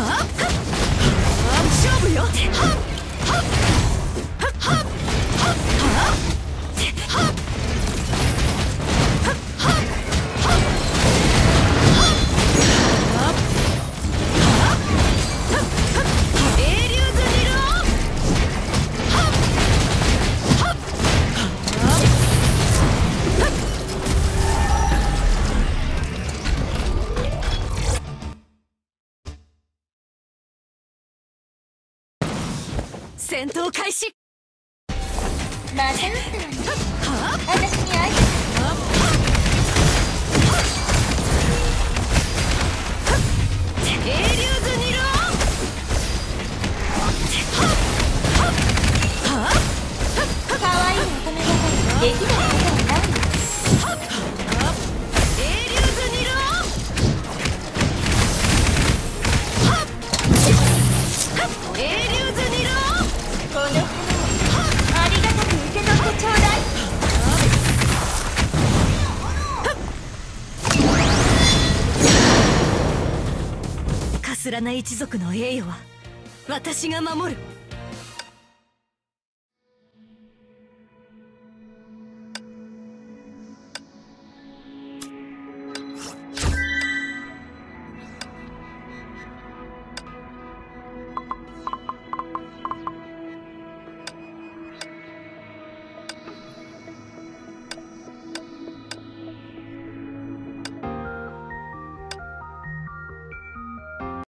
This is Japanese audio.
Huh? 戦闘開始。また撃ったわね私に会いエーリューズニル可愛い乙女方にできないことはないのかすらな一族の栄誉は私が守る。